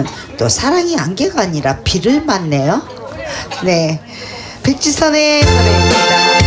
저는 또 사랑이 안개가 아니라 비를 맞네요. 네. 백지선의 노래입니다.